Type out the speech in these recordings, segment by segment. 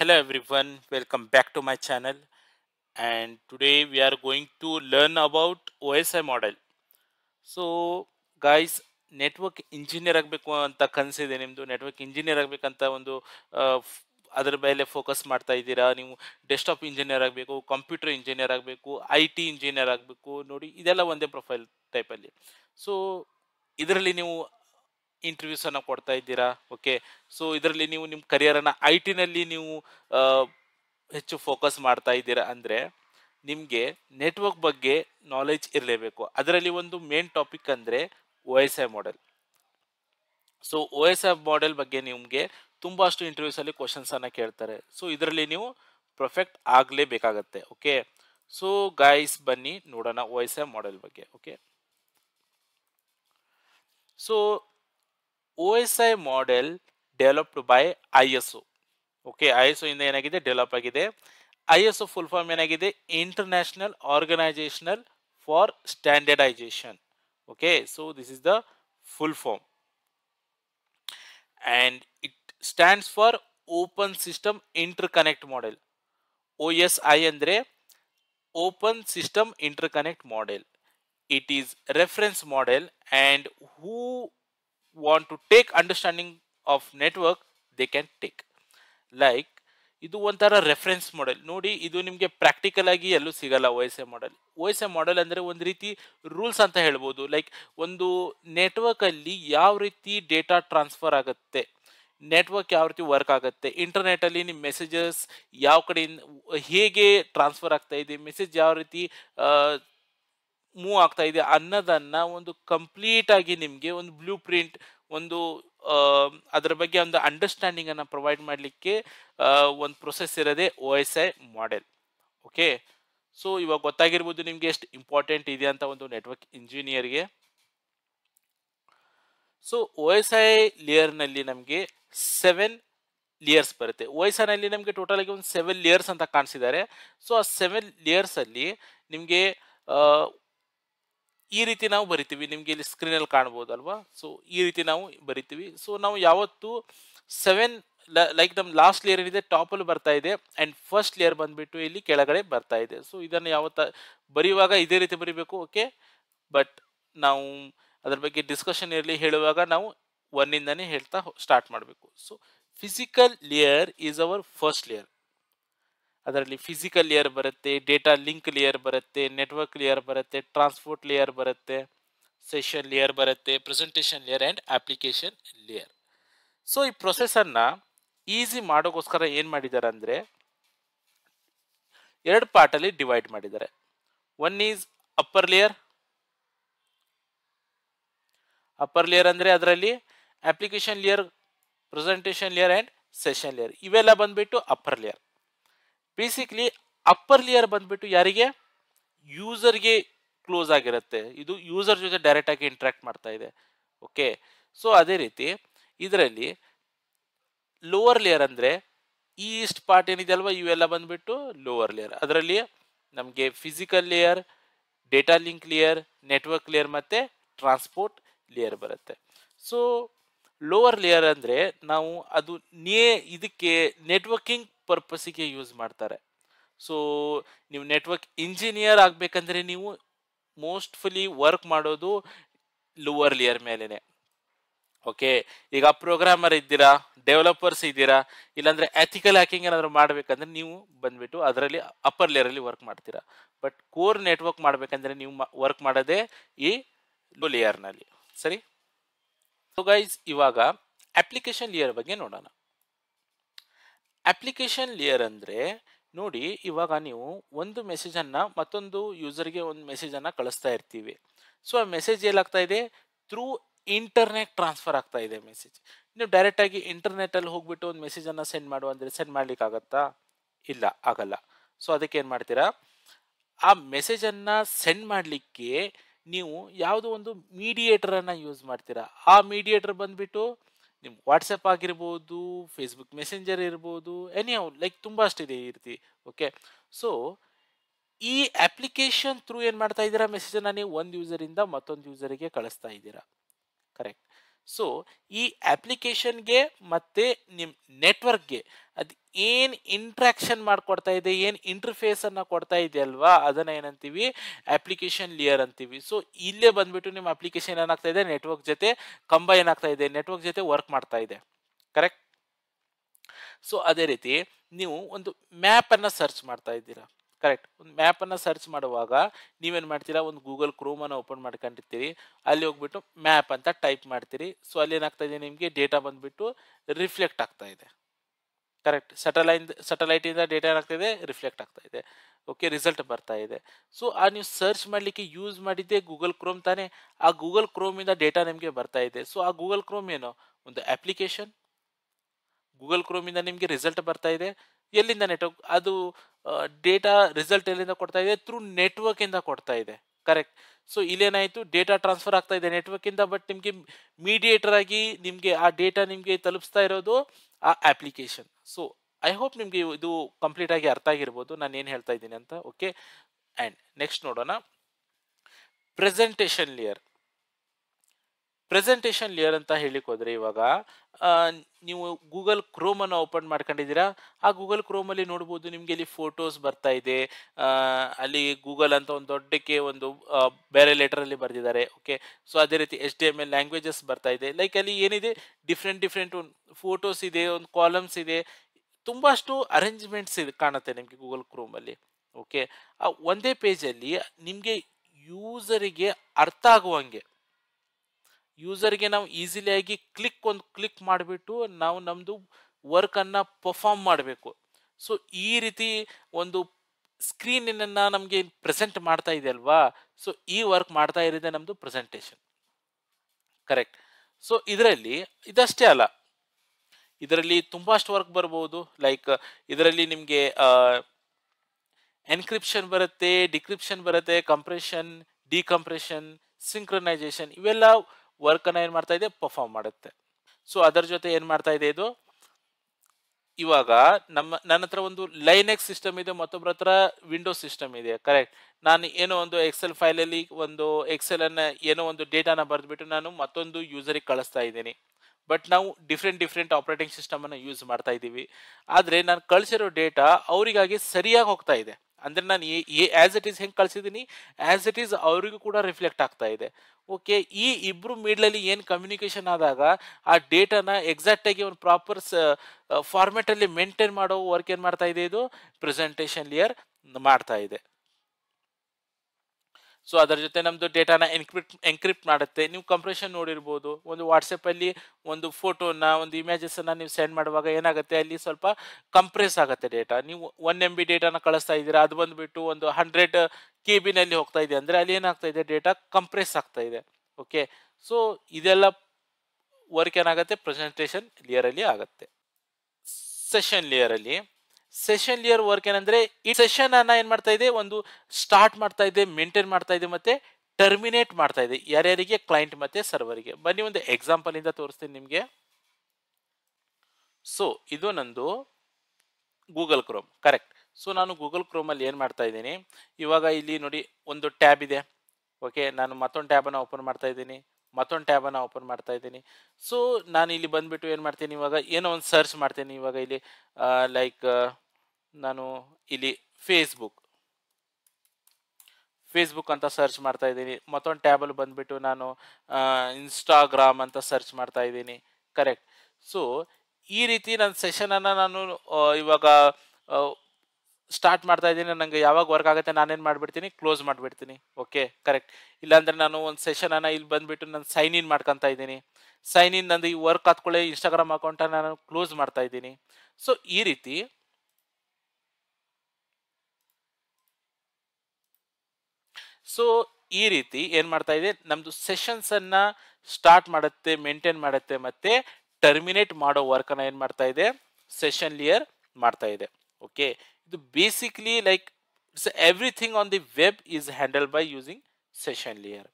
Hello everyone, welcome back to my channel. And today we are going to learn about OSI model. So guys network engineer ಆಗಬೇಕು ಅಂತ ಕನಸಿದೆ ನಿಮ್ಮದು network engineer ಆಗಬೇಕಂತ ಒಂದು ಅದರ ಮೇಲೆ focus ಮಾಡ್ತಾ ಇದ್ದೀರಾ. ನೀವು ಡೆಸ್ಕ್ಟಾಪ್ ಇಂಜಿನಿಯರ್ ಆಗಬೇಕು ಕಂಪ್ಯೂಟರ್ ಇಂಜಿನಿಯರ್ ಆಗಬೇಕು ಐ ಟಿ ಇಂಜಿನಿಯರ್ ಆಗಬೇಕು. ನೋಡಿ ಇದೆಲ್ಲ ಒಂದೇ ಪ್ರೊಫೈಲ್ ಟೈಪಲ್ಲಿ ಸೊ ಇದರಲ್ಲಿ ನೀವು ಇಂಟರ್ವ್ಯೂಸ್ ಅನ್ನ ಕೊಡ್ತಾ ಇದ್ದೀರಾ? ಓಕೆ ಸೊ ಇದರಲ್ಲಿ ನೀವು ನಿಮ್ಮ ಕರಿಯರನ್ನು ಐ ಟಿನಲ್ಲಿ ನೀವು ಹೆಚ್ಚು ಫೋಕಸ್ ಮಾಡ್ತಾ ಇದ್ದೀರಾ ಅಂದರೆ ನಿಮಗೆ ನೆಟ್ವರ್ಕ್ ಬಗ್ಗೆ ನಾಲೆಜ್ ಇರಲೇಬೇಕು. ಅದರಲ್ಲಿ ಒಂದು ಮೇನ್ ಟಾಪಿಕ್ ಅಂದರೆ O S I model so O S I model ಬಗ್ಗೆ ನಿಮಗೆ ತುಂಬ ಅಷ್ಟು ಇಂಟರ್ವ್ಯೂಸ್ ಅಲ್ಲಿ ಕ್ವಶನ್ಸ್ ಅನ್ನ ಕೇಳ್ತಾರೆ. ಸೊ ಇದರಲ್ಲಿ ನೀವು ಪರ್ಫೆಕ್ಟ್ ಆಗಲೇಬೇಕಾಗತ್ತೆ. ಓಕೆ ಸೊ ಗಾಯ್ಸ್ ಬನ್ನಿ ನೋಡೋಣ ಒ ಎಸ್ ಐ ಮಾಡೆಲ್ ಬಗ್ಗೆ. Okay so O S I model developed by I S O okay I S ಇಂದ ಏನಾಗಿದೆ ಡೆವಲಪ್ ಆಗಿದೆ I S O full form ಏನಾಗಿದೆ international organisational for standardisation okay so this is the full form and it stands for open system interconnect model OSI ಅಂದ್ರೆ open system interconnect model it is reference model and who want to take understanding of network, they can take. Like ಇದು ಒಂಥರ reference model ನೋಡಿ, ಇದು ನಿಮಗೆ practical ಆಗಿ ಎಲ್ಲೂ ಸಿಗಲ್ಲ O S I model O S I model ಅಂದರೆ ಒಂದು ರೀತಿ ರೂಲ್ಸ್ ಅಂತ ಹೇಳ್ಬೋದು. ಲೈಕ್ ಒಂದು ನೆಟ್ವರ್ಕಲ್ಲಿ ಯಾವ ರೀತಿ ಡೇಟಾ ಟ್ರಾನ್ಸ್ಫರ್ ಆಗುತ್ತೆ ನೆಟ್ವರ್ಕ್ ಯಾವ ರೀತಿ ವರ್ಕ್ ಆಗುತ್ತೆ ಇಂಟರ್ನೆಟಲ್ಲಿ ನಿಮ್ಮ ಮೆಸೇಜಸ್ ಯಾವ ಕಡೆಯಿಂದ, ಹೇಗೆ ಟ್ರಾನ್ಸ್ಫರ್ ಆಗ್ತಾ ಇದೆ ಮೆಸೇಜ್ ಯಾವ ರೀತಿ ಮೂವ್ ಆಗ್ತಾ ಇದೆ ಅನ್ನೋದನ್ನ ಒಂದು ಕಂಪ್ಲೀಟ್ ಆಗಿ ನಿಮಗೆ ಒಂದು ಬ್ಲೂ ಪ್ರಿಂಟ್ ಒಂದು ಅದರ ಬಗ್ಗೆ ಒಂದು ಅಂಡರ್ಸ್ಟ್ಯಾಂಡಿಂಗ್ ಅನ್ನ ಪ್ರೊವೈಡ್ ಮಾಡಲಿಕ್ಕೆ ಒಂದು ಪ್ರೊಸೆಸ್ ಇರೋದೇ O S I model okay so ಇವಾಗ ಗೊತ್ತಾಗಿರ್ಬೋದು ನಿಮ್ಗೆ ಎಷ್ಟು ಇಂಪಾರ್ಟೆಂಟ್ ಇದೆ ಅಂತ ಒಂದು ನೆಟ್ವರ್ಕ್ ಇಂಜಿನಿಯರ್ಗೆ ಸೊ ಒ ಎಸ್ ಐ ಲೇಯರ್ನಲ್ಲಿ ನಮಗೆ ಸೆವೆನ್ ಲೇಯರ್ಸ್ ಬರುತ್ತೆ. ಒ ಎಸ್ ಐನಲ್ಲಿ ನಮಗೆ ಟೋಟಲ್ ಆಗಿ ಒಂದು ಸೆವೆನ್ ಲೇಯರ್ಸ್ ಅಂತ ಕಾಣಿಸಿದ್ದಾರೆ. ಸೊ ಆ ಸೆವೆನ್ ಲೇಯರ್ಸಲ್ಲಿ ನಿಮಗೆ ಈ ರೀತಿ ನಾವು ಬರಿತೀವಿ. ನಿಮಗೆ ಇಲ್ಲಿ ಸ್ಕ್ರೀನಲ್ಲಿ ಕಾಣ್ಬೋದು ಅಲ್ವಾ ಸೊ ಈ ರೀತಿ ನಾವು ಬರಿತೀವಿ. ಸೊ ನಾವು ಯಾವತ್ತು ಸೆವೆನ್ ಲೈಕ್ ನಮ್ಮ ಲಾಸ್ಟ್ ಲೇಯರ್ ಏನಿದೆ ಟಾಪಲ್ಲಿ ಬರ್ತಾ ಇದೆ ಆ್ಯಂಡ್ ಫಸ್ಟ್ ಲೇಯರ್ ಬಂದ್ಬಿಟ್ಟು ಇಲ್ಲಿ ಕೆಳಗಡೆ ಬರ್ತಾ ಇದೆ. ಸೊ ಇದನ್ನು ಯಾವತ್ತ ಬರೆಯುವಾಗ ಇದೇ ರೀತಿ ಬರಿಬೇಕು ಓಕೆ ಬಟ್ ನಾವು ಅದ್ರ ಬಗ್ಗೆ ಡಿಸ್ಕಷನ್ ಇರಲಿ ಹೇಳುವಾಗ ನಾವು ಒನ್ನಿಂದನೇ ಹೇಳ್ತಾ ಸ್ಟಾರ್ಟ್ ಮಾಡಬೇಕು. So physical layer is our first layer ಅದರಲ್ಲಿ ಫಿಸಿಕಲ್ ಲೇಯರ್ ಬರುತ್ತೆ ಡೇಟಾ ಲಿಂಕ್ ಲೇಯರ್ ಬರುತ್ತೆ ನೆಟ್ವರ್ಕ್ ಲೇಯರ್ ಬರುತ್ತೆ ಟ್ರಾನ್ಸ್ಪೋರ್ಟ್ ಲೇಯರ್ ಬರುತ್ತೆ ಸೆಷನ್ ಲೇಯರ್ ಬರುತ್ತೆ presentation layer and application layer so ಈ ಪ್ರೊಸೆಸರ್ನ ಈಸಿ ಮಾಡೋಕ್ಕೋಸ್ಕರ ಏನು ಮಾಡಿದ್ದಾರೆ ಅಂದರೆ, ಎರಡು ಪಾರ್ಟಲ್ಲಿ ಡಿವೈಡ್ ಮಾಡಿದ್ದಾರೆ. One is upper layer upper layer ಅಂದರೆ ಅದರಲ್ಲಿ application layer presentation layer and session layer ಇವೆಲ್ಲ ಬಂದ್ಬಿಟ್ಟು upper layer basically upper layer ಬಂದ್ಬಿಟ್ಟು ಯಾರಿಗೆ? ಯೂಸರ್ಗೆ ಕ್ಲೋಸ್ ಆಗಿರುತ್ತೆ. ಇದು ಯೂಸರ್ ಜೊತೆ ಡೈರೆಕ್ಟ್ ಆಗಿ ಇಂಟ್ರಾಕ್ಟ್ ಮಾಡ್ತಾ ಇದೆ. ಓಕೆ ಸೊ ಅದೇ ರೀತಿ ಇದರಲ್ಲಿ ಲೋವರ್ ಲೇಯರ್ ಅಂದರೆ ಈಸ್ಟ್ ಪಾರ್ಟ್ ಏನಿದೆ ಅಲ್ವಾ ಇವೆಲ್ಲ ಬಂದ್ಬಿಟ್ಟು ಲೋವರ್ ಲೇಯರ್ ಅದರಲ್ಲಿ ನಮಗೆ physical layer data link layer network layer ಮತ್ತು ಟ್ರಾನ್ಸ್ಪೋರ್ಟ್ ಲೇಯರ್ ಬರುತ್ತೆ. ಸೊ ಲೋವರ್ ಲೇಯರ್ ಅಂದರೆ ನಾವು ಅದು ನೇ ಇದಕ್ಕೆ ನೆಟ್ವರ್ಕಿಂಗ್ ಪರ್ಪಸ್ಸಿಗೆ ಯೂಸ್ ಮಾಡ್ತಾರೆ. ಸೊ ನೀವು ನೆಟ್ವರ್ಕ್ ಇಂಜಿನಿಯರ್ ಆಗಬೇಕಂದ್ರೆ ನೀವು ಮೋಸ್ಟ್ಫುಲಿ ವರ್ಕ್ ಮಾಡೋದು ಲೋವರ್ ಲಿಯರ್ ಮೇಲೇನೆ. ಓಕೆ ಈಗ ಪ್ರೋಗ್ರಾಮರ್ ಇದ್ದೀರಾ ಡೆವಲಪರ್ಸ್ ಇದ್ದೀರಾ, ಇಲ್ಲಾಂದ್ರೆ ಎಥಿಕಲ್ ಹ್ಯಾಕಿಂಗ್ ಏನಾದರೂ ಮಾಡಬೇಕಂದ್ರೆ ನೀವು ಬಂದ್ಬಿಟ್ಟು ಅದರಲ್ಲಿ ಅಪ್ಪರ್ ಲೇಯರಲ್ಲಿ ವರ್ಕ್ ಮಾಡ್ತೀರಾ. ಬಟ್ ಕೋರ್ ನೆಟ್ವರ್ಕ್ ಮಾಡಬೇಕಂದ್ರೆ ನೀವು ವರ್ಕ್ ಮಾಡೋದೇ ಈ ಲೋ ಲೇಯರ್ನಲ್ಲಿ ಸರಿ? ಸೊ ಗೈಸ್ ಇವಾಗ ಅಪ್ಲಿಕೇಶನ್ ಲೇಯರ್ ಬಗ್ಗೆ ನೋಡೋಣ. ಅಪ್ಲಿಕೇಶನ್ ಲೇಯರ್ ಅಂದರೆ ನೋಡಿ, ಇವಾಗ ನೀವು ಒಂದು ಮೆಸೇಜನ್ನು ಮತ್ತೊಂದು ಯೂಸರ್ಗೆ ಒಂದು ಮೆಸೇಜನ್ನು ಕಳಿಸ್ತಾ ಇರ್ತೀವಿ. ಸೊ, ಆ ಮೆಸೇಜ್ ಏನಾಗ್ತಾ ಇದೆ? ಥ್ರೂ ಇಂಟರ್ನೆಟ್ ಟ್ರಾನ್ಸ್ಫರ್ ಆಗ್ತಾ ಇದೆ ಮೆಸೇಜ್. ನೀವು ಡೈರೆಕ್ಟಾಗಿ ಇಂಟರ್ನೆಟ್ಟಲ್ಲಿ ಹೋಗ್ಬಿಟ್ಟು ಒಂದು ಮೆಸೇಜನ್ನು ಸೆಂಡ್ ಮಾಡು ಅಂದರೆ ಸೆಂಡ್ ಮಾಡಲಿಕ್ಕಾಗತ್ತಾ? ಇಲ್ಲ, ಆಗಲ್ಲ. ಸೊ, ಅದಕ್ಕೆ ಏನು ಮಾಡ್ತೀರಾ? ಆ ಮೆಸೇಜನ್ನು ಸೆಂಡ್ ಮಾಡಲಿಕ್ಕೆ ನೀವು ಯಾವುದೋ ಒಂದು ಮೀಡಿಯೇಟರನ್ನು ಯೂಸ್ ಮಾಡ್ತೀರಾ? ಆ ಮೀಡಿಯೇಟರ್ ಬಂದ್ಬಿಟ್ಟು ನಿಮ್ಮ ವಾಟ್ಸಪ್ ಆಗಿರ್ಬೋದು ಫೇಸ್ಬುಕ್ ಮೆಸೆಂಜರ್ ಇರ್ಬೋದು ಎನಿ ಲೈಕ್ ತುಂಬ ಅಷ್ಟಿದೆ ಈ ರೀತಿ ಓಕೆ ಸೊ ಈ ಅಪ್ಲಿಕೇಶನ್ ಥ್ರೂ ಏನು ಮಾಡ್ತಾ ಇದ್ದೀರಾ? ಮೆಸೇಜನ್ನು ನೀವು ಒಂದು ಯೂಸರಿಂದ ಮತ್ತೊಂದು ಯೂಸರಿಗೆ ಕಳಿಸ್ತಾ ಇದ್ದೀರಾ. ಕರೆಕ್ಟ್ ಸೊ ಈ ಅಪ್ಲಿಕೇಶನ್ಗೆ ಮತ್ತು ನಿಮ್ಮ ನೆಟ್ವರ್ಕ್ಗೆ ಅದು ಏನು ಇಂಟ್ರಾಕ್ಷನ್ ಮಾಡಿಕೊಡ್ತಾ ಇದೆ, ಏನು ಇಂಟರ್ಫೇಸ್ ಅನ್ನ ಕೊಡ್ತಾ ಇದೆ ಅಲ್ವಾ, ಅದನ್ನು ಏನಂತೀವಿ? ಅಪ್ಲಿಕೇಶನ್ ಲಿಯರ್ ಅಂತೀವಿ. ಸೊ ಇಲ್ಲೇ ಬಂದ್ಬಿಟ್ಟು ನಿಮ್ಮ ಅಪ್ಲಿಕೇಶನ್ ಏನಾಗ್ತಾ ಇದೆ? ನೆಟ್ವರ್ಕ್ ಜೊತೆ ಕಂಬೈನ್ ಆಗ್ತಾ ಇದೆ? ನೆಟ್ವರ್ಕ್ ಜೊತೆ ವರ್ಕ್ ಮಾಡ್ತಾ ಇದೆ. ಕರೆಕ್ಟ್ ಸೊ ಅದೇ ರೀತಿ ನೀವು ಒಂದು ಮ್ಯಾಪನ್ನು ಸರ್ಚ್ ಮಾಡ್ತಾ ಇದ್ದೀರಾ. ಕರೆಕ್ಟ್. ಒಂದು ಮ್ಯಾಪನ್ನು ಸರ್ಚ್ ಮಾಡುವಾಗ ನೀವೇನು ಮಾಡ್ತೀರಾ, ಒಂದು ಗೂಗಲ್ ಕ್ರೋಮನ್ನು ಓಪನ್ ಮಾಡ್ಕೊಂಡಿರ್ತೀರಿ, ಅಲ್ಲಿ ಹೋಗ್ಬಿಟ್ಟು ಮ್ಯಾಪ್ ಅಂತ ಟೈಪ್ ಮಾಡ್ತೀರಿ. ಸೊ, ಅಲ್ಲಿ ಏನಾಗ್ತಾ ಇದೆ ನಿಮಗೆ, ಡೇಟಾ ಬಂದುಬಿಟ್ಟು ರಿಫ್ಲೆಕ್ಟ್ ಆಗ್ತಾ ಇದೆ. ಕರೆಕ್ಟ್. ಸೆಟಲೈನ್ ಸೆಟಲೈಟ್ ಇಂದ ಡೇಟಾ ಏನಾಗ್ತಾ ಇದೆ, ರಿಫ್ಲೆಕ್ಟ್ ಆಗ್ತಾ ಇದೆ. ಓಕೆ, ರಿಸಲ್ಟ್ ಬರ್ತಾ ಇದೆ. ಸೊ, ಆ ನೀವು ಸರ್ಚ್ ಮಾಡಲಿಕ್ಕೆ ಯೂಸ್ ಮಾಡಿದ್ದೆ ಗೂಗಲ್ ಕ್ರೋಮ್ ತಾನೇ. ಆ ಗೂಗಲ್ ಕ್ರೋಮಿಂದ ಡೇಟಾ ನಿಮಗೆ ಬರ್ತಾ ಇದೆ. ಸೊ, ಆ ಗೂಗಲ್ ಕ್ರೋಮ್ ಏನು? ಒಂದು ಅಪ್ಲಿಕೇಶನ್. ಗೂಗಲ್ ಕ್ರೋಮ್ ಇಂದ ನಿಮಗೆ ರಿಸಲ್ಟ್ ಬರ್ತಾ ಇದೆ. ಎಲ್ಲಿಂದ ನೆಟ್ವರ್ಕ್ ಅದು ಡೇಟಾ ರಿಸಲ್ಟ್ ಎಲ್ಲಿಂದ ಕೊಡ್ತಾ ಇದೆ? ಥ್ರೂ ನೆಟ್ವರ್ಕ್ ಇಂದ ಕೊಡ್ತಾ ಇದೆ. ಕರೆಕ್ಟ್ ಸೊ ಇಲ್ಲೇನಾಯಿತು? ಡೇಟಾ ಟ್ರಾನ್ಸ್ಫರ್ ಆಗ್ತಾ ಇದೆ ನೆಟ್ವರ್ಕ್ ಇಂದ ಬಟ್ ನಿಮಗೆ ಮೀಡಿಯೇಟರ್ ಆಗಿ ನಿಮಗೆ ಆ ಡೇಟಾ ನಿಮಗೆ ತಲುಪಿಸ್ತಾ ಇರೋದು ಆ ಅಪ್ಲಿಕೇಶನ್ ಸೊ ಐ ಹೋಪ್ ನಿಮಗೆ ಇದು ಕಂಪ್ಲೀಟ್ ಆಗಿ ಅರ್ಥ ಆಗಿರ್ಬೋದು. ನಾನು ಏನು ಹೇಳ್ತಾ ಇದ್ದೀನಿ ಅಂತ ಓಕೆ ಆ್ಯಂಡ್ ನೆಕ್ಸ್ಟ್ ನೋಡೋಣ. ಪ್ರೆಸೆಂಟೇಷನ್ ಲೇಯರ್ ಪ್ರೆಸೆಂಟೇಷನ್ ಲೇಯರ್ ಅಂತ ಹೇಳಿಕ್ ಹೋದ್ರೆ ಇವಾಗ ನೀವು ಗೂಗಲ್ ಕ್ರೋಮ್ ಅನ್ನು ಓಪನ್ ಮಾಡ್ಕೊಂಡಿದ್ದೀರಾ? ಆ ಗೂಗಲ್ ಕ್ರೋಮ್ ಅಲ್ಲಿ ನೋಡ್ಬೋದು ನಿಮಗೆ ಇಲ್ಲಿ ಫೋಟೋಸ್ ಬರ್ತಾ ಇದೆ. ಅಲ್ಲಿ ಗೂಗಲ್ ಅಂತ ಒಂದು ದೊಡ್ಡಕ್ಕೆ ಒಂದು ಬೇರೆ ಲೆಟರ್ ಅಲ್ಲಿ ಬರ್ದಿದ್ದಾರೆ. ಓಕೆ ಸೊ ಅದೇ ರೀತಿ H D M L languages ಬರ್ತಾ ಇದೆ. ಲೈಕ್ ಅಲ್ಲಿ ಏನಿದೆ? ಡಿಫ್ರೆಂಟ್ ಡಿಫ್ರೆಂಟ್ ಫೋಟೋಸ್ ಇದೆ, ಒಂದು ಕಾಲಮ್ಸ್ ಇದೆ. ತುಂಬಾಷ್ಟು ಅರೇಂಜ್ಮೆಂಟ್ಸ್ ಇದೆ ಕಾಣುತ್ತೆ ನಿಮಗೆ ಗೂಗಲ್ ಕ್ರೋಮ್ ಅಲ್ಲಿ. ಓಕೆ ಆ, ಒಂದೇ ಪೇಜಲ್ಲಿ ನಿಮಗೆ ಯೂಸರಿಗೆ ಅರ್ಥ ಆಗುವಂಗೆ ಯೂಸರ್ಗೆ ನಾವು ಈಸಿಲಿ ಆಗಿ ಕ್ಲಿಕ್ ಒಂದು ಕ್ಲಿಕ್ ಮಾಡಿಬಿಟ್ಟು ನಾವು ನಮ್ಮದು ವರ್ಕನ್ನು ಪರ್ಫಾರ್ಮ್ ಮಾಡಬೇಕು. ಸೊ ಈ ರೀತಿ ಒಂದು ಸ್ಕ್ರೀನನ್ನು ನಮಗೆ ಪ್ರೆಸೆಂಟ್ ಮಾಡ್ತಾ ಇದೆ ಅಲ್ವಾ? ಸೊ ಈ ವರ್ಕ್ ಮಾಡ್ತಾ ಇರೋದೇ ನಮ್ಮದು ಪ್ರೆಸೆಂಟೇಷನ್ ಕರೆಕ್ಟ್ ಸೊ ಇದರಲ್ಲಿ ಇದಷ್ಟೇ ಅಲ್ಲ. ಇದರಲ್ಲಿ ತುಂಬಾಷ್ಟು ವರ್ಕ್ ಬರ್ಬೋದು. ಲೈಕ್ ಇದರಲ್ಲಿ ನಿಮಗೆ ಎನ್ಕ್ರಿಪ್ಷನ್ ಬರುತ್ತೆ ಡಿಕ್ರಿಪ್ಷನ್ ಬರುತ್ತೆ ಕಂಪ್ರೆಷನ್ ಡಿಕಂಪ್ರೆಷನ್ ಸಿಂಕ್ರನೈಸೇಷನ್ ಇವೆಲ್ಲ ವರ್ಕನ್ನು ಏನು ಮಾಡ್ತಾ ಇದೆ? ಪರ್ಫಾರ್ಮ್ ಮಾಡುತ್ತೆ. ಸೊ ಅದರ ಜೊತೆ ಏನು ಮಾಡ್ತಾ ಇದೆ ಇದು? ಇವಾಗ ನಮ್ಮ, ನನ್ನ ಹತ್ರ ಒಂದು ಲೈನೆಕ್ಸ್ ಸಿಸ್ಟಮ್ ಇದೆ ಮತ್ತೊಬ್ಬರ ಹತ್ರ ವಿಂಡೋಸ್ ಸಿಸ್ಟಮ್ ಇದೆ ಕರೆಕ್ಟ್ ನಾನು ಏನೋ ಒಂದು ಎಕ್ಸೆಲ್ ಫೈಲಲ್ಲಿ ಒಂದು ಎಕ್ಸೆಲ್ ಅನ್ನ ಏನೋ ಒಂದು ಡೇಟಾನ ಬರೆದ್ಬಿಟ್ಟು ನಾನು ಮತ್ತೊಂದು ಯೂಸರಿಗೆ ಕಳಿಸ್ತಾ ಇದ್ದೀನಿ. ಬಟ್ ನಾವು ಡಿಫ್ರೆಂಟ್ ಡಿಫ್ರೆಂಟ್ ಆಪರೇಟಿಂಗ್ ಸಿಸ್ಟಮ್ ಅನ್ನು ಯೂಸ್ ಮಾಡ್ತಾ ಇದ್ದೀವಿ. ಆದರೆ ನಾನು ಕಳಿಸಿರೋ ಡೇಟಾ ಅವರಿಗಾಗಿ ಸರಿಯಾಗಿ ಹೋಗ್ತಾ ಇದೆ. ಅಂದ್ರೆ ನಾನು ಆಸ್ ಇಟ್ ಈಸ್ ಹೆಂಗೆ ಕಳಿಸಿದ್ದೀನಿ ಆಸ್ ಇಟ್ ಈಸ್ ಅವರಿಗೂ ಕೂಡ ರಿಫ್ಲೆಕ್ಟ್ ಆಗ್ತಾ ಇದೆ. ಓಕೆ ಈ ಇಬ್ರು ಮೀಡ್ಲಲ್ಲಿ ಏನು ಕಮ್ಯುನಿಕೇಶನ್ ಆದಾಗ ಆ ಡೇಟಾನ ಎಕ್ಸಾಕ್ಟ್ ಆಗಿ ಒಂದು ಪ್ರಾಪರ್ ಫಾರ್ಮೆಟ್ ಅಲ್ಲಿ ಮೇಂಟೈನ್ ಮಾಡೋ ವರ್ಕ್ ಏನು ಮಾಡ್ತಾ ಇದೆ ಇದು? ಪ್ರೆಸೆಂಟೇಷನ್ ಲಿಯರ್ ಮಾಡ್ತಾ ಇದೆ. ಸೊ ಅದರ ಜೊತೆ ನಮ್ಮದು ಡೇಟಾನ ಎನ್ಕ್ರಿಪ್ಟ್ ಎನ್ಕ್ರಿಪ್ಟ್ ಮಾಡುತ್ತೆ. ನೀವು ಕಂಪ್ರೆಷನ್ ನೋಡಿರ್ಬೋದು. ಒಂದು ವಾಟ್ಸಪ್ಪಲ್ಲಿ ಒಂದು ಫೋಟೋನ ಒಂದು ಇಮೇಜಸನ್ನು ನೀವು ಸೆಂಡ್ ಮಾಡುವಾಗ ಏನಾಗುತ್ತೆ? ಅಲ್ಲಿ ಸ್ವಲ್ಪ ಕಂಪ್ರೆಸ್ ಆಗುತ್ತೆ ಡೇಟಾ ನೀವು ಒನ್ ಎಂ ಬಿ ಡೇಟಾನ ಕಳಿಸ್ತಾ ಇದ್ದೀರಾ, ಅದು ಬಂದುಬಿಟ್ಟು ಒಂದು ಹಂಡ್ರೆಡ್ ಕೆ ಬಿನಲ್ಲಿ ಹೋಗ್ತಾ ಇದೆ ಅಂದರೆ ಅಲ್ಲಿ ಏನಾಗ್ತಾ ಇದೆ? ಡೇಟಾ ಕಂಪ್ರೆಸ್ ಆಗ್ತಾ ಇದೆ. ಓಕೆ ಸೊ ಇದೆಲ್ಲ ವರ್ಕ್ ಏನಾಗುತ್ತೆ? ಪ್ರೆಸೆಂಟೇಷನ್ ಲಿಯರಲ್ಲಿ ಆಗುತ್ತೆ. ಸೆಷನ್ ಲೇಯರ್ ಅಲ್ಲಿ. ಸೆಷನ್ ಲಿಯರ್ ವರ್ಕ್ ಏನಂದ್ರೆ ಈ ಸೆಷನ್ ಅನ್ನ ಏನ್ ಮಾಡ್ತಾ ಇದೆ? ಒಂದು ಸ್ಟಾರ್ಟ್ ಮಾಡ್ತಾ ಇದೆ ಮೇಂಟೈನ್ ಮಾಡ್ತಾ ಇದೆ ಮತ್ತೆ ಟರ್ಮಿನೇಟ್ ಮಾಡ್ತಾ ಇದೆ. ಯಾರ್ಯಾರಿಗೆ? ಕ್ಲೈಂಟ್ ಮತ್ತೆ ಸರ್ವರ್ಗೆ ಬನ್ನಿ ಒಂದು ಎಕ್ಸಾಂಪಲ್ ಇಂದ ತೋರಿಸ್ತೀನಿ ನಿಮಗೆ. ಸೊ ಇದು ನಂದು ಗೂಗಲ್ ಕ್ರೋಮ್ ಕರೆಕ್ಟ್ ಸೊ ನಾನು ಗೂಗಲ್ ಕ್ರೋಮಲ್ಲಿ ಏನು ಮಾಡ್ತಾ ಇದ್ದೀನಿ? ಇವಾಗ ಇಲ್ಲಿ ನೋಡಿ ಒಂದು ಟ್ಯಾಬ್ ಇದೆ. ಓಕೆ ನಾನು ಮತ್ತೊಂದು ಟ್ಯಾಬನ್ನು ಓಪನ್ ಮಾಡ್ತಾ ಇದ್ದೀನಿ. ಮತ್ತೊಂದು ಟ್ಯಾಬನ್ನು ಓಪನ್ ಮಾಡ್ತಾ ಇದ್ದೀನಿ. ಸೊ ನಾನು ಇಲ್ಲಿ ಬಂದ್ಬಿಟ್ಟು ಏನು ಮಾಡ್ತೀನಿ ಇವಾಗ, ಏನೋ ಒಂದು ಸರ್ಚ್ ಮಾಡ್ತೀನಿ ಇವಾಗ ಇಲ್ಲಿ ಲೈಕ್ ನಾನು ಇಲ್ಲಿ ಫೇಸ್ಬುಕ್ ಫೇಸ್ಬುಕ್ ಅಂತ ಸರ್ಚ್ ಮಾಡ್ತಾ ಇದ್ದೀನಿ. ಮತ್ತೊಂದು ಟ್ಯಾಬಲ್ಲಿ ಬಂದ್ಬಿಟ್ಟು ನಾನು ಇನ್ಸ್ಟಾಗ್ರಾಮ್ ಅಂತ ಸರ್ಚ್ ಮಾಡ್ತಾ ಇದ್ದೀನಿ. ಕರೆಕ್ಟ್ ಸೊ ಈ ರೀತಿ ನನ್ನ ಸೆಷನನ್ನು ನಾನು ಇವಾಗ ಸ್ಟಾರ್ಟ್ ಮಾಡ್ತಾ ಇದ್ದೀನಿ. ನನಗೆ ಯಾವಾಗ ವರ್ಕ್ ಆಗುತ್ತೆ ನಾನೇನು ಮಾಡಿಬಿಡ್ತೀನಿ? ಕ್ಲೋಸ್ ಮಾಡಿಬಿಡ್ತೀನಿ. ಓಕೆ ಕರೆಕ್ಟ್ ಇಲ್ಲಾಂದರೆ ನಾನು ಒಂದು ಸೆಷನನ್ನು ಇಲ್ಲಿ ಬಂದುಬಿಟ್ಟು ನಾನು ಸೈನ್ ಇನ್ ಮಾಡ್ಕೊತಾ ಇದ್ದೀನಿ. ಸೈನ್ ಇನ್ ನಂದು ಈ ವರ್ಕ್ ಆದ್ಕೊಳ್ಳೆ ಇನ್ಸ್ಟಾಗ್ರಾಮ್ ಅಕೌಂಟನ್ನು ನಾನು ಕ್ಲೋಸ್ ಮಾಡ್ತಾ ಇದ್ದೀನಿ. ಸೊ ಈ ರೀತಿ ಸೊ ಈ ರೀತಿ ಏನು ಮಾಡ್ತಾ ಇದೆ ನಮ್ದು ಸೆಷನ್ಸ್ ಅನ್ನ ಸ್ಟಾರ್ಟ್ ಮಾಡುತ್ತೆ ಮೇಂಟೈನ್ ಮಾಡುತ್ತೆ, ಮತ್ತೆ ಟರ್ಮಿನೇಟ್ ಮಾಡೋ ವರ್ಕ್ ಏನು ಏನ್ ಮಾಡ್ತಾ ಇದೆ ಸೆಷನ್ ಲಿಯರ್ ಮಾಡ್ತಾ ಇದೆ ಓಕೆ ಇದು basically like it's everything on the web is handle by using session layer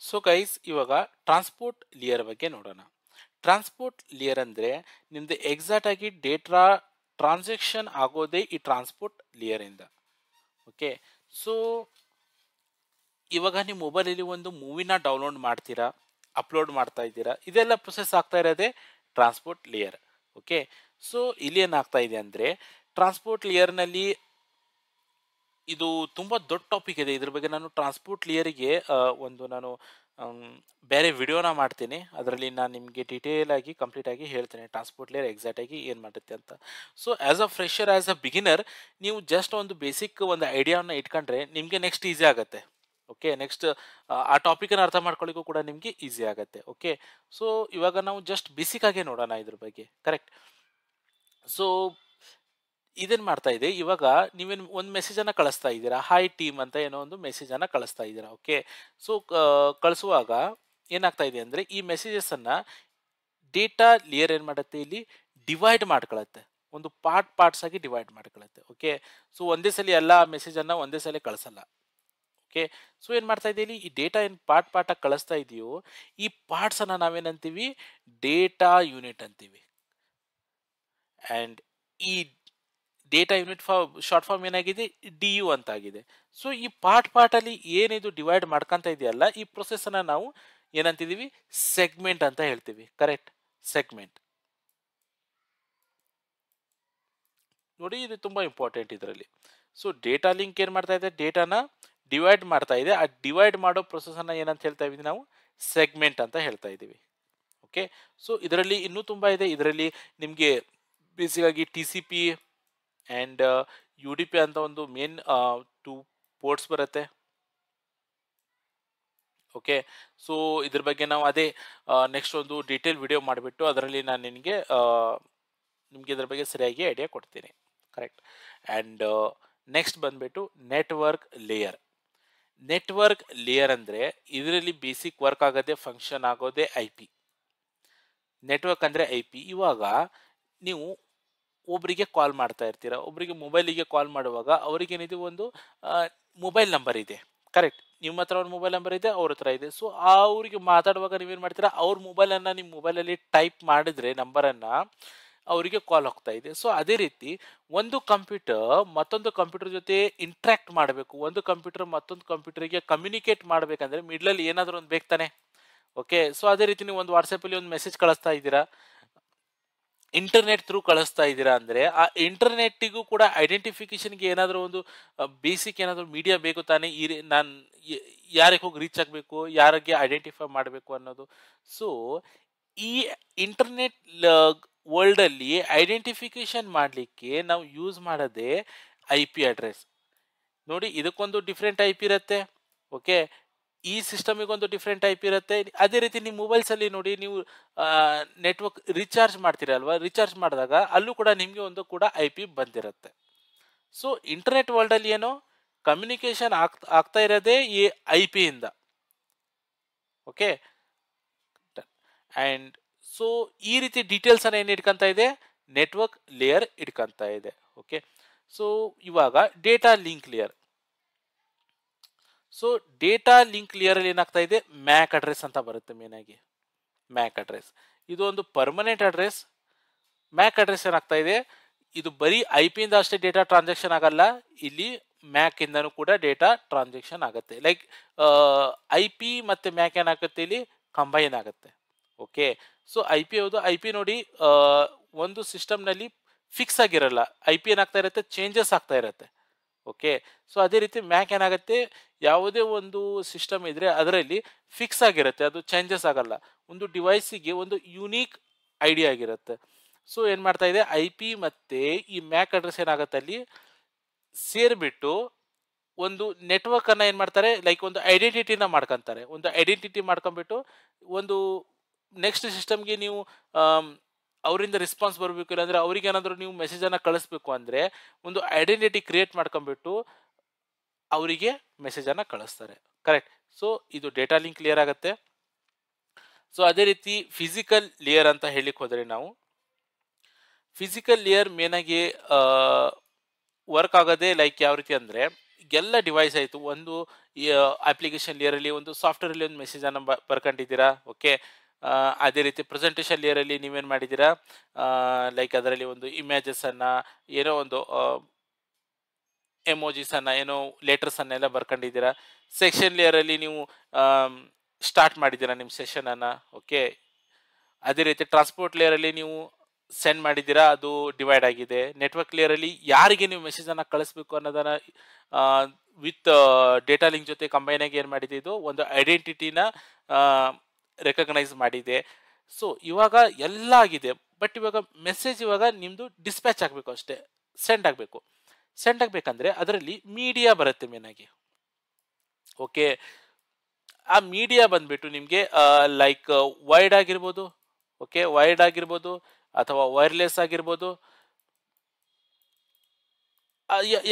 so guys ಇವಾಗ ಟ್ರಾನ್ಸ್ಪೋರ್ಟ್ ಲಿಯರ್ ಬಗ್ಗೆ ನೋಡೋಣ. ಟ್ರಾನ್ಸ್ಪೋರ್ಟ್ ಲಿಯರ್ ಅಂದರೆ ನಿಮ್ಮದು ಎಕ್ಸಾಕ್ಟ್ ಆಗಿ ಡೇಟಾ ಟ್ರಾನ್ಸಾಕ್ಷನ್ ಆಗೋದೇ ಈ ಟ್ರಾನ್ಸ್ಪೋರ್ಟ್ ಲಿಯರ್ ಓಕೆ ಸೊ ಇವಾಗ ನೀವು ಮೊಬೈಲಲ್ಲಿ ಒಂದು ಮೂವಿನ ಡೌನ್ಲೋಡ್ ಮಾಡ್ತೀರಾ ಅಪ್ಲೋಡ್ ಮಾಡ್ತಾ ಇದ್ದೀರಾ, ಇದೆಲ್ಲ ಪ್ರೊಸೆಸ್ ಆಗ್ತಾ ಇರೋದೇ ಟ್ರಾನ್ಸ್ಪೋರ್ಟ್ ಲೇಯರ್ ಓಕೆ ಸೊ ಇಲ್ಲಿ ಏನಾಗ್ತಾ ಇದೆ ಅಂದರೆ ಟ್ರಾನ್ಸ್ಪೋರ್ಟ್ ಲೇಯರ್ನಲ್ಲಿ ಇದು ತುಂಬ ದೊಡ್ಡ ಟಾಪಿಕ್ ಇದೆ. ಇದ್ರ ಬಗ್ಗೆ ನಾನು ಟ್ರಾನ್ಸ್ಪೋರ್ಟ್ ಲೇಯರಿಗೆ ಒಂದು ನಾನು ಬೇರೆ ವಿಡಿಯೋನ ಮಾಡ್ತೀನಿ. ಅದರಲ್ಲಿ ನಾನು ನಿಮಗೆ ಡೀಟೇಲ್ ಆಗಿ ಕಂಪ್ಲೀಟ್ ಆಗಿ ಹೇಳ್ತೇನೆ ಟ್ರಾನ್ಸ್ಪೋರ್ಟ್ ಲೇಯರ್ ಎಕ್ಸಾಕ್ಟ್ ಆಗಿ ಏನು ಮಾಡುತ್ತೆ ಅಂತ. So as a fresher as a beginner ನೀವು ಜಸ್ಟ್ ಒಂದು ಬೇಸಿಕ್ ಒಂದು ಐಡಿಯಾವನ್ನು ಇಟ್ಕೊಂಡ್ರೆ ನಿಮಗೆ ನೆಕ್ಸ್ಟ್ ಈಸಿ ಆಗುತ್ತೆ. ಓಕೆ ನೆಕ್ಸ್ಟ್ ಆ ಟಾಪಿಕನ್ನು ಅರ್ಥ ಮಾಡ್ಕೊಳ್ಳಿಕ್ಕೂ ಕೂಡ ನಿಮಗೆ ಈಸಿ ಆಗುತ್ತೆ. ಓಕೆ ಸೊ ಇವಾಗ ನಾವು ಜಸ್ಟ್ ಬೇಸಿಕ್ ಆಗೇ ನೋಡೋಣ ಇದ್ರ ಬಗ್ಗೆ. ಕರೆಕ್ಟ್ ಸೊ ಇದೇನು ಮಾಡ್ತಾ ಇದೆ ಇವಾಗ ನೀವೇನು ಒಂದು ಮೆಸೇಜನ್ನು ಕಳಿಸ್ತಾ ಇದ್ದೀರಾ? ಹಾಯ್ ಟೀಮ್ ಅಂತ ಏನೋ ಒಂದು ಮೆಸೇಜನ್ನು ಕಳಿಸ್ತಾ ಇದ್ದೀರಾ? ಓಕೆ ಸೊ ಕಳಿಸುವಾಗ ಏನಾಗ್ತಾ ಇದೆ ಅಂದರೆ ಈ ಮೆಸೇಜಸನ್ನು ಡೇಟಾ ಲೇಯರ್ ಏನು ಮಾಡುತ್ತೆ ಇಲ್ಲಿ? ಡಿವೈಡ್ ಮಾಡ್ಕೊಳತ್ತೆ. ಒಂದು ಪಾರ್ಟ್ ಪಾರ್ಟ್ಸ್ ಆಗಿ ಡಿವೈಡ್ ಮಾಡ್ಕೊಳತ್ತೆ. ಓಕೆ ಸೊ ಒಂದೇ ಸಲ ಎಲ್ಲ ಮೆಸೇಜನ್ನು ಒಂದೇ ಸಲ ಕಳಿಸಲ್ಲ. ಓಕೆ ಸೊ ಏನು ಮಾಡ್ತಾ ಇಲ್ಲಿ? ಈ ಡೇಟಾ ಏನು ಪಾರ್ಟ್ ಪಾರ್ಟಾಗಿ ಕಳಿಸ್ತಾ ಇದೆಯೋ, ಈ ಪಾರ್ಟ್ಸನ್ನು ನಾವೇನಂತೀವಿ? ಡೇಟಾ ಯೂನಿಟ್ ಅಂತೀವಿ. ಆ್ಯಂಡ್ ಈ data unit for short form ಏನಾಗಿದೆ? ಡಿ ಯು ಅಂತ ಆಗಿದೆ ಸೊ ಈ ಪಾರ್ಟ್ ಪಾರ್ಟಲ್ಲಿ ಏನಿದು ಡಿವೈಡ್ ಮಾಡ್ಕೊಂತ ಇದೆಯಲ್ಲ, ಈ ಪ್ರೊಸೆಸನ್ನು ನಾವು ಏನಂತಿದ್ದೀವಿ ಸೆಗ್ಮೆಂಟ್ ಅಂತ ಹೇಳ್ತೀವಿ. ಕರೆಕ್ಟ್ ಸೆಗ್ಮೆಂಟ್ ನೋಡಿ, ಇದು ತುಂಬ ಇಂಪಾರ್ಟೆಂಟ್ ಇದರಲ್ಲಿ. ಸೊ ಡೇಟಾ ಲಿಂಕ್ ಏನು ಮಾಡ್ತಾ ಇದೆ? ಡೇಟಾನ ಡಿವೈಡ್ ಮಾಡ್ತಾ ಇದೆ. ಆ ಡಿವೈಡ್ ಮಾಡೋ ಪ್ರೊಸೆಸನ್ನು ಏನಂತ ಹೇಳ್ತಾ ಇದ್ದೀವಿ ನಾವು? ಸೆಗ್ಮೆಂಟ್ ಅಂತ ಹೇಳ್ತಾ ಇದ್ದೀವಿ ಓಕೆ ಸೊ ಇದರಲ್ಲಿ ಇನ್ನೂ ತುಂಬ ಇದೆ. ಇದರಲ್ಲಿ ನಿಮಗೆ ಬೇಸಿಗಾಗಿ T C P and U D P ಅಂತ ಒಂದು ಮೇನ್ ಟು ಪೋರ್ಟ್ಸ್ ಬರುತ್ತೆ. ಓಕೆ ಸೊ ಇದ್ರ ಬಗ್ಗೆ ನಾವು ಅದೇ ನೆಕ್ಸ್ಟ್ ಒಂದು ಡೀಟೇಲ್ ವಿಡಿಯೋ ಮಾಡಿಬಿಟ್ಟು ಅದರಲ್ಲಿ ನಾನು ನಿನಗೆ ನಿಮಗೆ ಇದ್ರ ಬಗ್ಗೆ ಸರಿಯಾಗಿ ಐಡಿಯಾ ಕೊಡ್ತೀನಿ. ಕರೆಕ್ಟ್ ಆ್ಯಂಡ್ ನೆಕ್ಸ್ಟ್ ಬಂದುಬಿಟ್ಟು ನೆಟ್ವರ್ಕ್ ಲೇಯರ್ ನೆಟ್ವರ್ಕ್ ಲೇಯರ್ ಅಂದರೆ ಇದರಲ್ಲಿ ಬೇಸಿಕ್ ವರ್ಕ್ ಆಗೋದೇ ಫಂಕ್ಷನ್ ಆಗೋದೇ ಐ ಪಿ ನೆಟ್ವರ್ಕ್ ಅಂದರೆ ಐ ಪಿ ಇವಾಗ, ನೀವು ಒಬ್ಬರಿಗೆ ಕಾಲ್ ಮಾಡ್ತಾ ಇರ್ತೀರ ಒಬ್ಬರಿಗೆ ಮೊಬೈಲಿಗೆ ಕಾಲ್ ಮಾಡುವಾಗ ಅವರಿಗೇನಿದೆ ಒಂದು ಮೊಬೈಲ್ ನಂಬರ್ ಇದೆ. ಕರೆಕ್ಟ್ ನಿಮ್ಮ ಹತ್ರ ಅವ್ರ ಮೊಬೈಲ್ ನಂಬರ್ ಇದೆ, ಅವ್ರ ಹತ್ರ ಇದೆ. ಸೊ ಅವರಿಗೆ ಮಾತಾಡುವಾಗ ನೀವೇನು ಮಾಡ್ತೀರಾ? ಅವ್ರ ಮೊಬೈಲನ್ನು ನಿಮ್ಮ ಮೊಬೈಲಲ್ಲಿ ಟೈಪ್ ಮಾಡಿದರೆ ನಂಬರನ್ನು ಅವರಿಗೆ ಕಾಲ್ ಹೋಗ್ತಾ ಇದೆ. ಸೊ ಅದೇ ರೀತಿ ಒಂದು ಕಂಪ್ಯೂಟರ್ ಮತ್ತೊಂದು ಕಂಪ್ಯೂಟರ್ ಜೊತೆ ಇಂಟ್ರ್ಯಾಕ್ಟ್ ಮಾಡಬೇಕು. ಒಂದು ಕಂಪ್ಯೂಟರ್ ಮತ್ತೊಂದು ಕಂಪ್ಯೂಟರ್ಗೆ ಕಮ್ಯುನಿಕೇಟ್ ಮಾಡಬೇಕಂದ್ರೆ ಮಿಡ್ಲಲ್ಲಿ ಏನಾದರೂ ಒಂದು ಬೇಕು ತಾನೆ? ಓಕೆ ಸೊ ಅದೇ ರೀತಿ ನೀವು ಒಂದು ವಾಟ್ಸಪ್ಪಲ್ಲಿ ಒಂದು ಮೆಸೇಜ್ ಕಳಿಸ್ತಾ ಇದ್ದೀರಾ. ಇಂಟರ್ನೆಟ್ ಥ್ರೂ ಕಳಿಸ್ತಾ ಇದ್ದೀರಾ ಅಂದರೆ, ಆ ಇಂಟರ್ನೆಟ್ಟಿಗೂ ಕೂಡ ಐಡೆಂಟಿಫಿಕೇಶನ್ಗೆ ಏನಾದರೂ ಒಂದು ಬೇಸಿಕ್ ಏನಾದರೂ ಮೀಡಿಯಾ ಬೇಕು ತಾನೇ, ಈ ನಾನು ಯಾರಿಗೆ ಹೋಗಿ ರೀಚ್ ಆಗಬೇಕು, ಯಾರಿಗೆ ಐಡೆಂಟಿಫೈ ಮಾಡಬೇಕು ಅನ್ನೋದು. ಸೊ ಈ ಇಂಟರ್ನೆಟ್ ವರ್ಲ್ಡಲ್ಲಿ ಐಡೆಂಟಿಫಿಕೇಶನ್ ಮಾಡಲಿಕ್ಕೆ ನಾವು ಯೂಸ್ ಮಾಡೋದೇ ಐ ಪಿ ಅಡ್ರೆಸ್ ನೋಡಿ, ಇದಕ್ಕೊಂದು ಡಿಫ್ರೆಂಟ್ ಐ ಪಿ ಇರುತ್ತೆ ಓಕೆ ಈ ಸಿಸ್ಟಮಿಗೆ ಒಂದು ಡಿಫ್ರೆಂಟ್ ಟೈಪ್ ಇರುತ್ತೆ. ಅದೇ ರೀತಿ ನಿಮ್ಮ ಮೊಬೈಲ್ಸಲ್ಲಿ ನೋಡಿ ನೀವು ನೆಟ್ವರ್ಕ್ ರಿಚಾರ್ಜ್ ಮಾಡ್ತೀರಲ್ವಾ ರಿಚಾರ್ಜ್ ಮಾಡಿದಾಗ ಅಲ್ಲೂ ಕೂಡ ನಿಮಗೆ ಒಂದು ಕೂಡ ಐ ಪಿ ಬಂದಿರುತ್ತೆ. ಸೊ ಇಂಟರ್ನೆಟ್ ವರ್ಲ್ಡಲ್ಲಿ ಏನೋ ಕಮ್ಯುನಿಕೇಷನ್ ಆಗ್, ಆಗ್ತಾ ಇರೋದೇ ಈ ಐ ಪಿಯಿಂದ ಓಕೆ ಆ್ಯಂಡ್ ಸೊ ಈ ರೀತಿ ಡೀಟೇಲ್ಸನ್ನು ಏನು ಇಟ್ಕೊತಾ ಇದೆ? ನೆಟ್ವರ್ಕ್ ಲೇಯರ್ ಇಟ್ಕೊತಾ ಇದೆ. ಓಕೆ ಸೊ ಇವಾಗ data link layer so data link ಲೇಯರಲ್ಲಿ ಏನಾಗ್ತಾ ಇದೆ? ಮ್ಯಾಕ್ ಅಡ್ರೆಸ್ ಅಂತ ಬರುತ್ತೆ ಮೇನಾಗಿ ಮ್ಯಾಕ್ ಅಡ್ರೆಸ್ ಇದು ಒಂದು ಪರ್ಮನೆಂಟ್ ಅಡ್ರೆಸ್ ಮ್ಯಾಕ್ ಅಡ್ರೆಸ್ ಏನಾಗ್ತಾ ಇದೆ? ಇದು ಬರೀ ಐ ಪಿಯಿಂದ ಅಷ್ಟೇ ಡೇಟಾ ಟ್ರಾನ್ಸಾಕ್ಷನ್ ಆಗಲ್ಲ. ಇಲ್ಲಿ ಮ್ಯಾಕ್ ಇಂದನೂ ಕೂಡ ಡೇಟಾ ಟ್ರಾನ್ಸಾಕ್ಷನ್ ಆಗುತ್ತೆ. ಲೈಕ್ ಐ ಪಿ ಮತ್ತು ಮ್ಯಾಕ್ ಏನಾಗುತ್ತೆ ಇಲ್ಲಿ? ಕಂಬೈನ್ ಆಗುತ್ತೆ. ಓಕೆ ಸೊ ಐ ಪಿ ಹೌದು. ಐ ಪಿ ನೋಡಿ ಒಂದು ಸಿಸ್ಟಮ್ನಲ್ಲಿ ಫಿಕ್ಸ್ ಆಗಿರಲ್ಲ. ಐ ಪಿ ಏನಾಗ್ತಾ ಇರುತ್ತೆ? ಚೇಂಜಸ್ ಆಗ್ತಾ ಇರುತ್ತೆ. ಓಕೆ? ಸೊ, ಅದೇ ರೀತಿ ಮ್ಯಾಕ್ ಏನಾಗುತ್ತೆ? ಯಾವುದೇ ಒಂದು ಸಿಸ್ಟಮ್ ಇದ್ರೆ ಅದರಲ್ಲಿ ಫಿಕ್ಸ್ ಆಗಿರುತ್ತೆ. ಅದು ಚೇಂಜಸ್ ಆಗಲ್ಲ. ಒಂದು ಡಿವೈಸಿಗೆ ಒಂದು ಯುನೀಕ್ ಐಡಿಯಾ ಆಗಿರುತ್ತೆ. ಸೊ, ಏನು ಮಾಡ್ತಾ ಇದೆ? ಐ ಪಿ ಮತ್ತು ಈ ಮ್ಯಾಕ್ ಅಡ್ರೆಸ್ ಏನಾಗುತ್ತೆ ಅಲ್ಲಿ? ಸೇರಿಬಿಟ್ಟು ಒಂದು ನೆಟ್ವರ್ಕನ್ನು ಏನು ಮಾಡ್ತಾರೆ? ಲೈಕ್ ಒಂದು ಐಡೆಂಟಿಟಿನ ಮಾಡ್ಕೊತಾರೆ. ಒಂದು ಐಡೆಂಟಿಟಿ ಮಾಡ್ಕೊಂಬಿಟ್ಟು ಒಂದು ನೆಕ್ಸ್ಟ್ ಸಿಸ್ಟಮ್ಗೆ ನೀವು ಅವರಿಂದ ರೆಸ್ಪಾನ್ಸ್ ಬರಬೇಕು ಇಲ್ಲಾಂದರೆ ಅವ್ರಿಗೆ ಏನಾದರೂ ನೀವು ಮೆಸೇಜನ್ನು ಕಳಿಸ್ಬೇಕು ಅಂದರೆ ಒಂದು ಐಡೆಂಟಿಟಿ ಕ್ರಿಯೇಟ್ ಮಾಡ್ಕೊಂಬಿಟ್ಟು ಅವರಿಗೆ ಮೆಸೇಜನ್ನು ಕಳಿಸ್ತಾರೆ. ಕರೆಕ್ಟ್ ಸೊ ಇದು ಡೇಟಾ ಲಿಂಕ್ ಕ್ಲಿಯರ್ ಆಗುತ್ತೆ. ಸೊ ಅದೇ ರೀತಿ ಫಿಸಿಕಲ್ ಲೇಯರ್ ಅಂತ ಹೇಳಿಕ್ ಹೋದರೆ ನಾವು ಫಿಸಿಕಲ್ ಲೇಯರ್ ಮೇನಾಗಿ ವರ್ಕ್ ಆಗೋದೇ ಲೈಕ್ ಯಾವ ರೀತಿ ಅಂದರೆ ಎಲ್ಲ ಡಿವೈಸ್ ಆಯಿತು. ಒಂದು ಅಪ್ಲಿಕೇಶನ್ ಲೇಯರಲ್ಲಿ ಒಂದು ಸಾಫ್ಟ್ವೇರಲ್ಲಿ ಒಂದು ಮೆಸೇಜನ್ನು ಬರ್ಕೊಂಡಿದ್ದೀರಾ? ಓಕೆ ಅದೇ ರೀತಿ ಪ್ರೆಸೆಂಟೇಷನ್ ಲೇಯರಲ್ಲಿ ನೀವೇನು ಮಾಡಿದ್ದೀರಾ? ಲೈಕ್ ಅದರಲ್ಲಿ ಒಂದು ಇಮೇಜಸನ್ನು ಏನೋ ಒಂದು ಎಮೋಜಿಸನ್ನು ಏನೋ ಲೆಟರ್ಸನ್ನೆಲ್ಲ ಬರ್ಕೊಂಡಿದ್ದೀರಾ? ಸೆಕ್ಷನ್ ಲೇಯರಲ್ಲಿ ನೀವು ಸ್ಟಾರ್ಟ್ ಮಾಡಿದ್ದೀರಾ ನಿಮ್ಮ ಸೆಷನನ್ನು ಓಕೆ ಅದೇ ರೀತಿ ಟ್ರಾನ್ಸ್ಪೋರ್ಟ್ ಲೇಯರಲ್ಲಿ ನೀವು ಸೆಂಡ್ ಮಾಡಿದ್ದೀರಾ? ಅದು ಡಿವೈಡ್ ಆಗಿದೆ. ನೆಟ್ವರ್ಕ್ ಲೇಯರಲ್ಲಿ ಯಾರಿಗೆ ನೀವು ಮೆಸೇಜನ್ನು ಕಳಿಸ್ಬೇಕು ಅನ್ನೋದನ್ನು ವಿತ್ ಡೇಟಾ ಲಿಂಕ್ ಜೊತೆ ಕಂಬೈನ್ ಆಗಿ ಏನು ಮಾಡಿದೆ ಇದು ಒಂದು ಐಡೆಂಟಿಟಿನ ರೆಕಗ್ನೈಸ್ ಮಾಡಿದೆ. ಸೊ ಇವಾಗ ಎಲ್ಲ ಆಗಿದೆ. ಬಟ್ ಇವಾಗ ಮೆಸೇಜ್ ಇವಾಗ ನಿಮ್ಮದು ಡಿಸ್ಪ್ಯಾಚ್ ಆಗಬೇಕು ಅಷ್ಟೇ. ಸೆಂಡ್ ಆಗಬೇಕು. ಸೆಂಡ್ ಆಗಬೇಕಂದ್ರೆ ಅದರಲ್ಲಿ ಮೀಡಿಯಾ ಬರುತ್ತೆ ಮೇನಾಗಿ ಓಕೆ ಆ ಮೀಡಿಯಾ ಬಂದ್ಬಿಟ್ಟು ನಿಮಗೆ ಲೈಕ್ ವೈಡ್ ಆಗಿರ್ಬೋದು. ಓಕೆ ವೈಡ್ ಆಗಿರ್ಬೋದು ಅಥವಾ ವೈರ್ಲೆಸ್ ಆಗಿರ್ಬೋದು.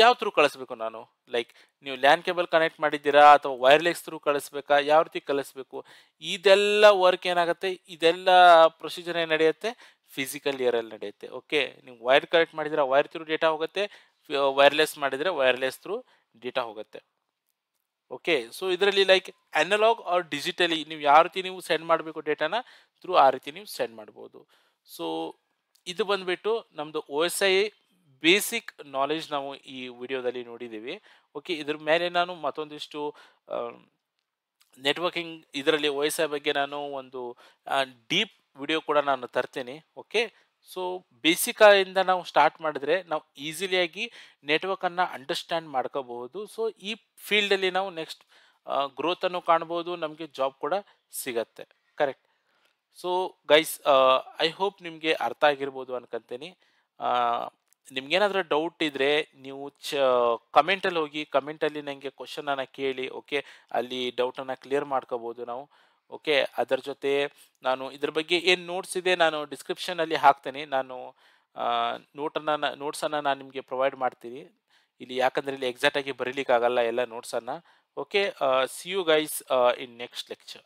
ಯಾವ ಥ್ರೂ ಕಳಿಸ್ಬೇಕು ನಾನು? ಲೈಕ್ ನೀವು ಲ್ಯಾಂಡ್ ಕೇಬಲ್ ಕನೆಕ್ಟ್ ಮಾಡಿದ್ದೀರಾ? ಅಥವಾ ವೈರ್ಲೆಸ್ ಥ್ರೂ ಕಳಿಸ್ಬೇಕಾ? ಯಾವ ರೀತಿ ಕಳಿಸ್ಬೇಕು? ಇದೆಲ್ಲ ವರ್ಕ್ ಏನಾಗುತ್ತೆ? ಇದೆಲ್ಲ ಪ್ರೊಸೀಜರ್ ಏನು ನಡೆಯುತ್ತೆ? ಫಿಸಿಕಲ್ ಇಯರಲ್ಲಿ ನಡೆಯುತ್ತೆ. ಓಕೆ ನೀವು ವೈರ್ ಕನೆಕ್ಟ್ ಮಾಡಿದ್ರೆ ವೈರ್ ಥ್ರೂ ಡೇಟಾ ಹೋಗುತ್ತೆ. ವೈರ್ಲೆಸ್ ಮಾಡಿದರೆ ವೈರ್ಲೆಸ್ ಥ್ರೂ ಡೇಟಾ ಹೋಗುತ್ತೆ. ಓಕೆ ಸೊ ಇದರಲ್ಲಿ ಲೈಕ್ ಅನಲಾಗ್ ಆರ್ ಡಿಜಿಟಲಿ ನೀವು ಯಾವ ರೀತಿ ನೀವು ಸೆಂಡ್ ಮಾಡಬೇಕು ಡೇಟಾನ ಥ್ರೂ ಆ ರೀತಿ ನೀವು ಸೆಂಡ್ ಮಾಡ್ಬೋದು. ಸೊ ಇದು ಬಂದ್ಬಿಟ್ಟು ನಮ್ಮದು O S I basic knowledge ನಾವು ಈ ವಿಡಿಯೋದಲ್ಲಿ ನೋಡಿದ್ದೀವಿ. ಓಕೆ ಇದ್ರ ಮೇಲೆ ನಾನು ಮತ್ತೊಂದಿಷ್ಟು ನೆಟ್ವರ್ಕಿಂಗ್ ಇದರಲ್ಲಿ ವಯಸ್ಸ ಬಗ್ಗೆ ನಾನು ಒಂದು ಡೀಪ್ ವಿಡಿಯೋ ಕೂಡ ನಾನು ತರ್ತೀನಿ. ಓಕೆ ಸೊ ಬೇಸಿಕಿಂದ ನಾವು ಸ್ಟಾರ್ಟ್ ಮಾಡಿದ್ರೆ ನಾವು ಈಸಿಲಿಯಾಗಿ ನೆಟ್ವರ್ಕನ್ನು ಅಂಡರ್ಸ್ಟ್ಯಾಂಡ್ ಮಾಡ್ಕೋಬಹುದು. ಸೊ ಈ ಫೀಲ್ಡಲ್ಲಿ ನಾವು ನೆಕ್ಸ್ಟ್ ಗ್ರೋತನ್ನು ಕಾಣ್ಬೋದು, ನಮಗೆ ಜಾಬ್ ಕೂಡ ಸಿಗತ್ತೆ. Correct so guys I hope ನಿಮಗೆ ಅರ್ಥ ಆಗಿರ್ಬೋದು ಅನ್ಕೊಂತೀನಿ. ನಿಮ್ಗೇನಾದರೂ ಡೌಟ್ ಇದ್ದರೆ ನೀವು ಚ ಕಮೆಂಟಲ್ಲಿ ಹೋಗಿ ಕಮೆಂಟಲ್ಲಿ ನನಗೆ ಕ್ವಶನನ್ನು ಕೇಳಿ ಓಕೆ ಅಲ್ಲಿ ಡೌಟನ್ನು ಕ್ಲಿಯರ್ ಮಾಡ್ಕೋಬೋದು ನಾವು ಓಕೆ ಅದರ ಜೊತೆ ನಾನು ಇದ್ರ ಬಗ್ಗೆ ಏನು ನೋಟ್ಸ್ ಇದೆ ನಾನು ಡಿಸ್ಕ್ರಿಪ್ಷನಲ್ಲಿ ಹಾಕ್ತೇನೆ. ನಾನು ನೋಟನ್ನು ನೋಟ್ಸನ್ನು ನಾನು ನಿಮಗೆ ಪ್ರೊವೈಡ್ ಮಾಡ್ತೀನಿ. ಇಲ್ಲಿ ಯಾಕಂದರೆ ಇಲ್ಲಿ ಎಕ್ಸಾಕ್ಟಾಗಿ ಬರೀಲಿಕ್ಕಾಗಲ್ಲ ಎಲ್ಲ ನೋಟ್ಸನ್ನು okay see you guys in next lecture